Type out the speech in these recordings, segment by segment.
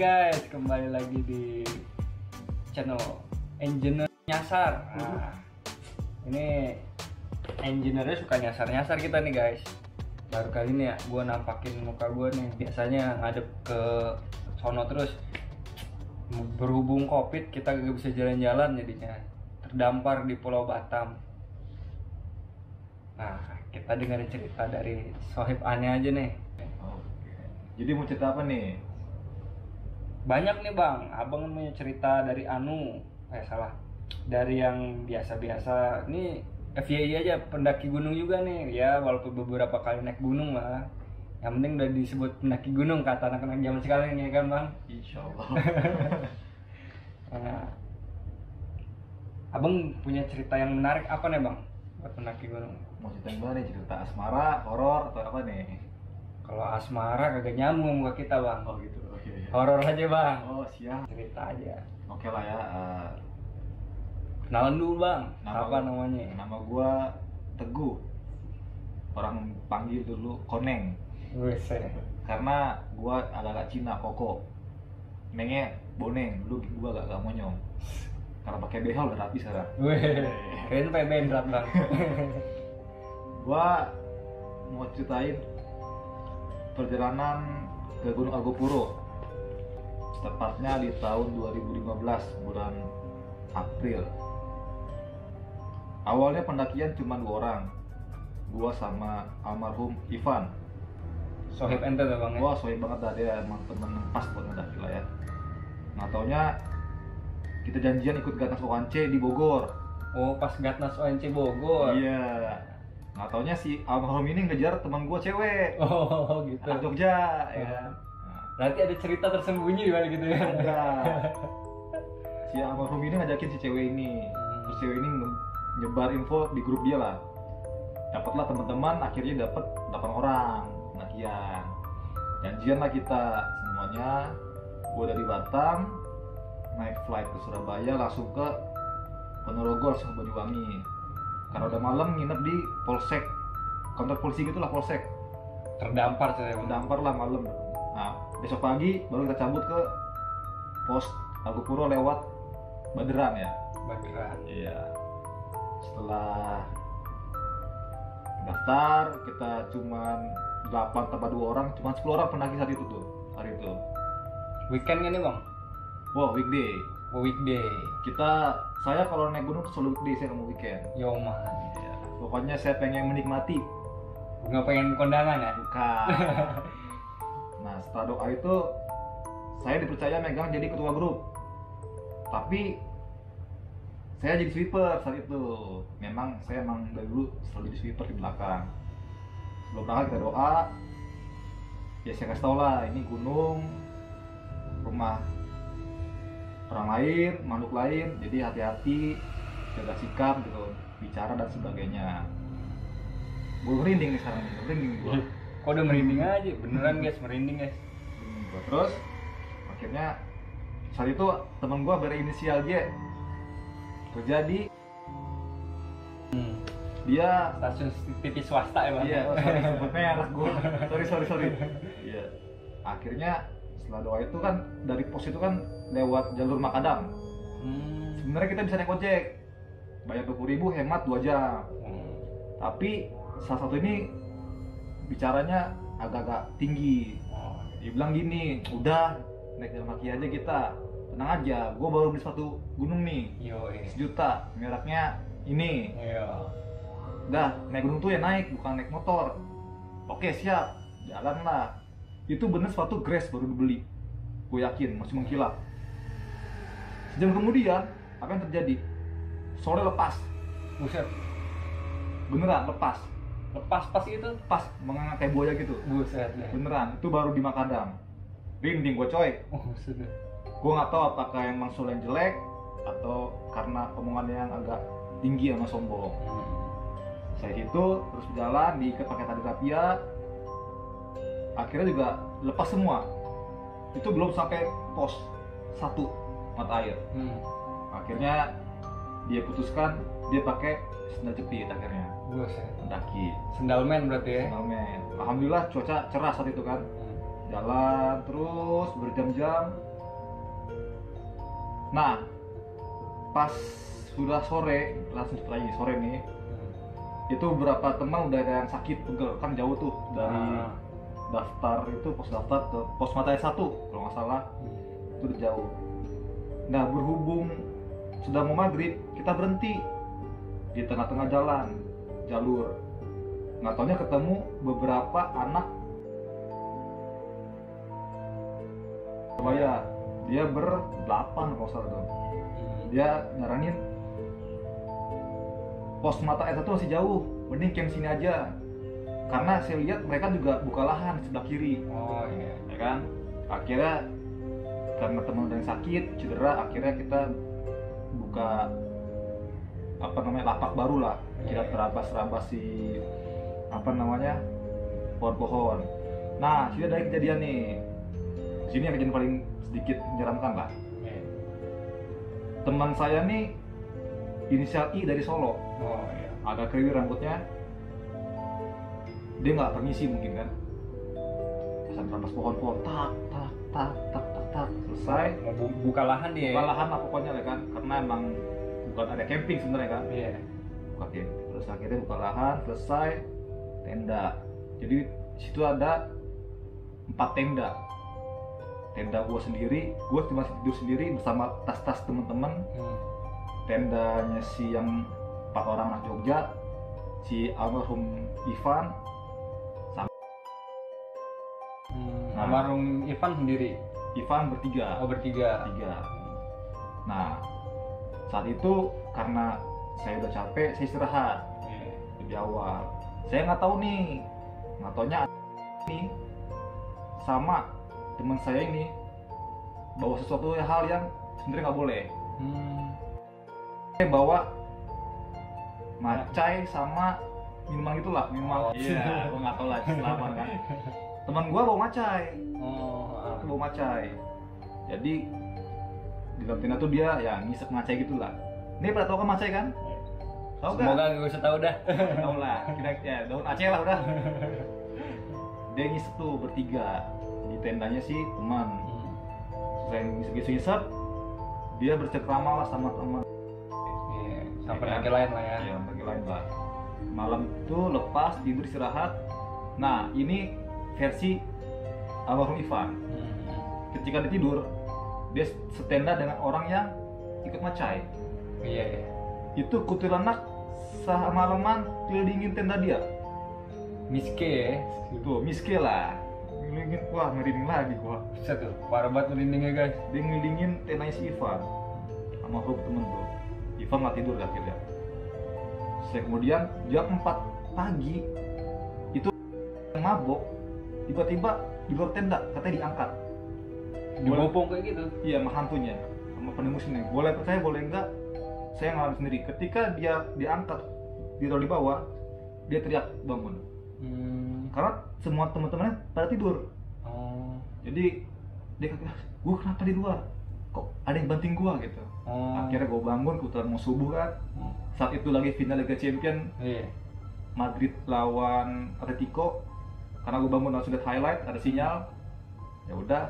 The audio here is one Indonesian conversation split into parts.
guys, kembali lagi di channel Engineer Nyasar. Nah, ini engineernya suka nyasar-nyasar kita nih guys. Baru kali ini ya, gue nampakin muka gue nih. Biasanya ngadep ke sono terus. Berhubung covid, kita gak bisa jalan-jalan jadinya. Terdampar di Pulau Batam. Nah, kita dengerin cerita dari Sohib Ane aja nih. Oke. Jadi mau cerita apa nih? Banyak nih bang, abang kan punya cerita dari Anu, eh salah, dari yang biasa-biasa. Ini FYI aja, pendaki gunung juga nih, ya walaupun beberapa kali naik gunung lah. Yang penting udah disebut pendaki gunung kata anak-anak zaman sekarang ya kan bang. Insya Allah. Nah, abang punya cerita yang menarik apa nih bang buat pendaki gunung? mau cerita yang mana nih? Cerita asmara, horor atau apa nih? Kalau asmara kagak nyambung sama kita bang. Oh gitu. Horor aja bang, Oh siap. cerita aja. Oke lah ya. eh, Kenalan dulu bang, nama apa namanya? Nama gua Teguh. Orang panggil dulu Koneng. Wes, eh. Karena gua agak-agak Cina koko. Nengnya boneng. Dulu gua agak agak monyong. Karena pakai behel udah rapi sekarang. Weh, keren PBN berat bang. Gua mau ceritain perjalanan ke Gunung Argopuro. Tepatnya di tahun 2015 bulan April. Awalnya pendakian cuma dua orang. Gua sama almarhum Ivan. Sohib ente tuh bang ya? Wah, sohib banget dah dia emang temen pas buat ngedaki lah ya. Nah, taunya kita janjian ikut Gatnas ONC di Bogor. Oh pas Gatnas ONC Bogor. Iya. Nah, taunya si almarhum ini ngejar teman gua cewek. Oh gitu. Anak Jogja, ya kan? Nah, Berarti ada cerita tersembunyi di balik gitu ya? ada. si almarhum ini ngajakin si cewek ini. Si cewek ini nyebar info di grup dia lah. Dapatlah teman-teman, akhirnya dapat 8 orang pendakian. Janjian lah kita semuanya. Gua dari Batam, naik flight ke Surabaya langsung ke Ponorogo langsung ke Banyuwangi. Karena udah malam nginep di Polsek, kantor polisi gitulah Polsek. Terdampar saya bang. Dampar lah malam. Besok pagi baru kita cabut ke pos Argopuro lewat Baderan ya. Bageran. Iya. Setelah daftar kita cuman 8 tambah 2 orang, cuman 10 orang pendaki saat itu tuh, hari itu. Weekend kan nih bang? Wow, weekday. Oh, weekday. Kita saya kalau naik gunung selalu weekday, saya nggak mau weekend. Yo man. Iya. Pokoknya saya pengen menikmati Nggak pengen kondangan ya? bukan. nah, setelah doa itu saya dipercaya megang jadi ketua grup. Tapi saya jadi sweeper saat itu. Memang saya emang dari dulu selalu jadi sweeper di belakang. Sebelum berangkat kita doa. Ya saya kasih tau lah, ini gunung, rumah orang lain, makhluk lain. Jadi hati-hati, jaga sikap gitu, bicara dan sebagainya. Gue merinding nih sekarang nih, merinding gue. Kok udah merinding aja? Beneran guys, merinding guys. Terus akhirnya saat itu teman gua berinisial J kerja di Hmm. dia Stasiun TV swasta ya bang? iya sorry sebutnya anak gua sorry sorry sorry iya akhirnya setelah doa itu kan dari pos itu kan lewat jalur Makadam Hmm. sebenarnya kita bisa naik ojek bayar dua ribu hemat dua jam Hmm. tapi salah satu ini bicaranya agak-agak tinggi. Oh, dia bilang gini udah naik jalan kaki aja kita. Tenang aja gue baru beli sepatu gunung nih. Yo, eh. sejuta mereknya ini. Yo. udah naik gunung tuh ya naik bukan naik motor. Oke siap. Jalan lah itu bener sepatu grass baru dibeli. Gue yakin masih mengkilap. Sejam kemudian apa yang terjadi? Sore lepas. Buset. beneran lepas Lepas pas itu? pas mengangkat kayak buaya gitu Buset. deh. beneran itu baru di Makadam rinding gue coy Oh, sudah. gue nggak tahu apakah emang Sule yang jelek atau karena omongannya yang agak tinggi sama sombong saya itu terus berjalan diikat pakai tali rapia akhirnya juga lepas semua itu belum sampai pos satu mata air Hmm. akhirnya dia putuskan dia pakai sendal jepit akhirnya Buset. mendaki. Sendalman berarti ya? sendalmen. Alhamdulillah cuaca cerah saat itu kan. Hmm. jalan terus berjam-jam. Nah pas sudah sore langsung lagi sore nih. Itu beberapa teman udah ada yang sakit pegel. Kan jauh tuh dari Ah. daftar itu pos daftar ke pos mata satu kalau nggak salah. Itu udah jauh. Nah berhubung sudah mau maghrib kita berhenti di tengah-tengah jalan jalur. Nggak taunya ketemu beberapa anak. Surabaya. Dia berdelapan kalau salah tuh. Dia nyaranin pos mata air satu masih jauh. Mending camp sini aja. Karena saya lihat mereka juga buka lahan sebelah kiri. Oh iya. Ya kan? Akhirnya karena teman ada yang sakit cedera akhirnya kita buka apa namanya lapak baru lah. Kita terabas-terabas si apa namanya pohon-pohon. Nah sini ada kejadian nih. Sini yang kejadian paling sedikit menyeramkan lah. Teman saya nih inisial I dari Solo. Oh iya. Agak kriwil rambutnya. Dia nggak permisi mungkin kan? Pas terabas pohon-pohon tak tak tak tak tak tak selesai. Mau bu- buka lahan dia buka lahan lah pokoknya lah kan? Karena emang bukan ada camping sebenarnya kan iya. Buka camping. Terus akhirnya buka lahan selesai tenda. Jadi situ ada empat tenda. Tenda gua sendiri gua cuma tidur sendiri bersama tas-tas teman-teman Hmm. tendanya si yang empat orang anak Jogja si almarhum Ivan Hmm. Nah. almarhum Ivan sendiri? Ivan bertiga. Oh bertiga. Tiga nah saat itu karena saya udah capek saya istirahat Iya. lebih awal saya nggak tahu nih nggak taunya ini sama teman saya ini bawa sesuatu hal yang sebenarnya nggak boleh Hmm. saya bawa macai sama minuman itulah minuman Oh. iya gua nggak tahu lah selama kan teman gua bawa macai oh ah. bawa macai jadi di dalam tenda tuh dia ya ngisep macai gitulah. Ini pada tahu kan macai kan? Tahu kan semoga gak usah tahu dah. Tahu lah kira ya daun Aceh lah udah. Dia ngisep tuh bertiga di tendanya si teman. Selain ngisep-ngisep dia bercengkrama lah sama teman. Iya, sampai Iya kan? laki lain lah ya. Ya bagi lain lah. Malam itu lepas tidur istirahat. Nah ini versi almarhum Ivan. Hmm. ketika dia tidur dia setenda dengan orang yang ikut macai. Iya iya. Itu kuntilanak semalaman kelilingin tenda dia. Miske ya? Itu miske lah. Ngelilingin wah merinding lagi gua bisa tuh parah banget merindingnya guys. Dia ngelilingin tendanya si Ivan. Sama Rob temen tuh. Ivan nggak tidur akhirnya saya kemudian jam 4 pagi itu yang mabok tiba-tiba di luar tenda katanya diangkat dibopong kayak gitu? Iya sama hantunya. Sama penembus ini boleh percaya boleh enggak saya ngalamin sendiri. Ketika dia diangkat ditaruh di bawah dia teriak bangun. Hmm. karena semua teman-temannya pada tidur. Oh. Jadi dia kata gue kenapa di luar? Kok ada yang banting gua? Gitu. Oh. Akhirnya gue bangun kebetulan mau subuh kan. Hmm. saat itu lagi final Liga Champion. Iya. Madrid lawan Atletico. Karena gue bangun langsung lihat highlight ada sinyal. Ya udah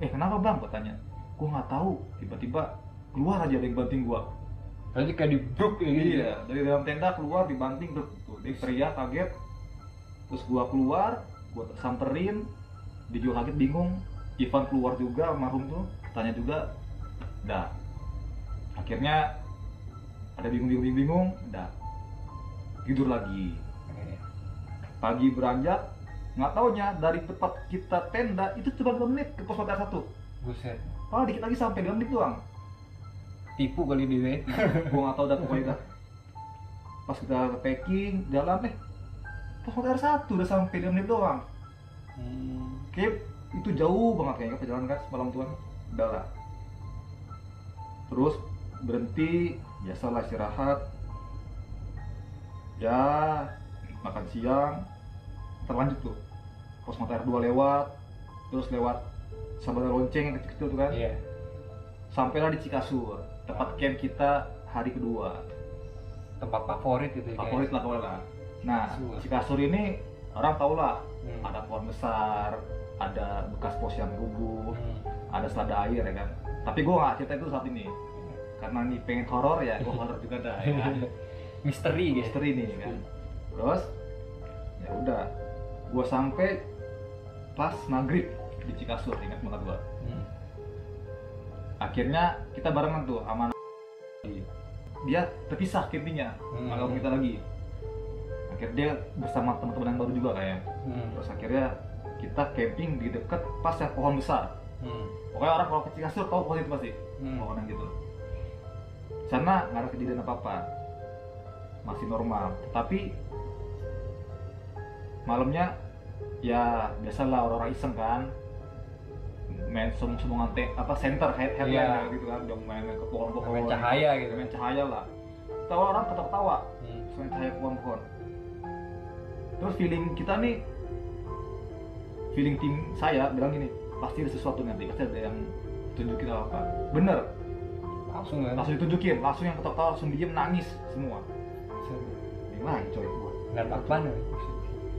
eh kenapa bang? Gue tanya. Gue nggak tahu. Tiba-tiba keluar aja ada yang banting gua. Berarti kayak di bruk gitu iya dari dalam tenda keluar dibanting tuh. Tuh dia teriak kaget. Terus gua keluar gua samperin dia juga kaget bingung. Ivan keluar juga almarhum tuh tanya juga. Dah. Akhirnya ada bingung bingung bingung, bingung. Dah. Tidur lagi. Pagi beranjak nggak taunya dari tempat kita tenda itu cuma 2 menit ke pos hotel satu. Buset. Padahal dikit lagi sampai 2 menit doang. Tipu kali dia gua nggak tahu dah pokoknya dah. pas kita packing jalan eh pos hotel satu udah sampai 2 menit doang. Hmm. Kayak itu jauh banget kayaknya perjalanan kan semalam tuan. Udah lah. Terus berhenti biasalah istirahat. Ya makan siang. Terlanjut tuh pos motor 2 lewat terus lewat sahabat lonceng yang kecil-kecil tuh kan. Iya. Sampailah di Cikasur tempat camp kita hari kedua. Tempat favorit itu ya, favorit lah kalau lah. Nah Cikasur. Cikasur ini orang tau lah. Hmm. ada pohon besar ada bekas pos yang rubuh Hmm. ada selada air ya kan? Tapi gue nggak cerita itu saat ini. Karena ini pengen horor ya gue horor juga dah ya kan? Misteri misteri nih kan? Terus ya udah. Gue sampai pas maghrib di Cikasur ingat banget gue Hmm. akhirnya kita barengan tuh sama dia terpisah campingnya Hmm. kita lagi akhirnya dia bersama teman-teman yang baru juga kayak Hmm. terus akhirnya kita camping di dekat pas yang pohon besar Hmm. pokoknya orang kalau ke Cikasur tahu pohon itu pasti Hmm. pohon yang gitu sana nggak ada kejadian apa apa masih normal tapi malamnya ya biasalah orang-orang iseng kan. Main te apa center head headline kayak gitu kan. Udah main main ke pohon-pohon. Main cahaya gitu. main cahaya lah. Tahu orang ketawa-tawa Hmm. main cahaya pohon-pohon. Terus feeling kita nih feeling tim saya bilang gini pasti ada sesuatu nanti pasti ada yang tunjukin apa apa. Bener. Langsung kan? Langsung ditunjukin langsung yang ketawa langsung diem nangis semua. Ini lagi coy? Gua nggak apa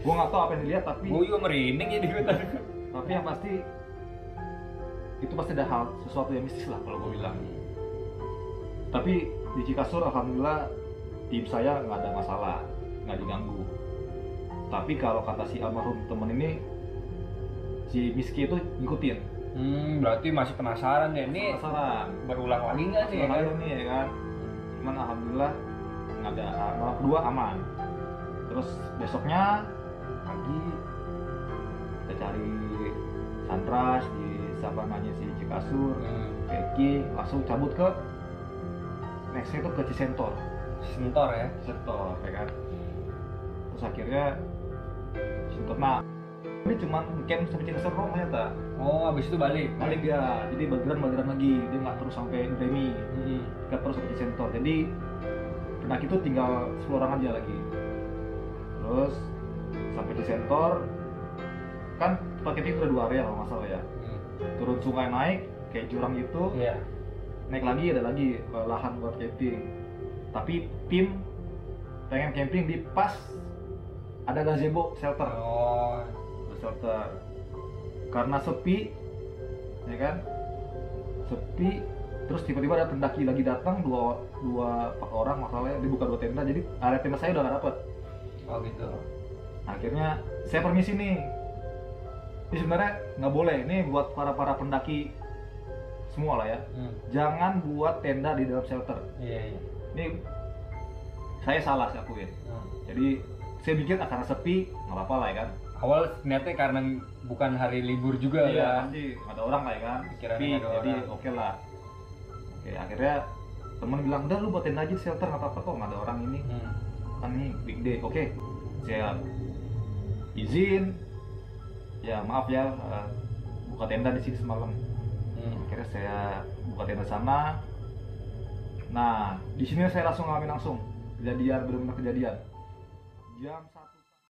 gua nggak tahu apa yang dilihat tapi gue juga merinding gue tadi tapi yang pasti itu pasti ada hal sesuatu yang mistis lah kalau gua bilang. Tapi di Cikasur alhamdulillah tim saya nggak ada masalah nggak diganggu. Tapi kalau kata si almarhum temen ini si Miski itu ngikutin. Hmm, berarti masih penasaran ya ini penasaran. berulang lagi nggak ya Masalah kan? ini ya kan? Cuman alhamdulillah nggak ada malam kedua aman. Terus besoknya pagi kita cari sunrise di savananya si Cikasur Hmm. Peki langsung cabut ke nextnya itu ke Cisentor. Sentor ya? Cisentor ya kan? Terus akhirnya Cisentor nah ini cuman camp sampai Cikasur doang ternyata. Oh habis itu balik? Balik dia jadi bagian bagian lagi. Dia nggak terus sampai Bremi Hmm. kita terus sampai Cisentor. Jadi pendaki itu tinggal 10 orang aja lagi sampai Cisentor kan itu ada dua area kalau nggak salah ya. Hmm. turun sungai naik kayak jurang gitu iya. naik lagi ada lagi eh, lahan buat camping. Tapi tim pengen camping di pas ada gazebo shelter. Oh. Shelter. Karena sepi ya kan? Sepi terus tiba-tiba ada pendaki lagi datang dua dua empat orang masalahnya dibuka dua tenda jadi area tenda saya udah gak dapet. Oh gitu akhirnya saya permisi nih. Ini sebenarnya nggak boleh. Ini buat para para pendaki semua lah ya. Hmm. jangan buat tenda di dalam shelter. Iya iya. Ini saya salah saya akuin. Hmm. jadi saya pikir ah, karena sepi nggak apa-apa lah ya kan. Awal niatnya karena bukan hari libur juga iya kan? pasti. Nggak ada orang lah ya kan. Sepi jadi oke lah. Oke akhirnya temen bilang udah lu buat tenda aja di shelter nggak apa-apa kok nggak ada orang ini. Hmm. kan ini big day. Oke saya izin. Ya maaf ya eh, buka tenda di sini semalam. Hmm. akhirnya saya buka tenda sana. Nah di sini saya langsung ngalamin langsung. Kejadian benar-benar kejadian. Jam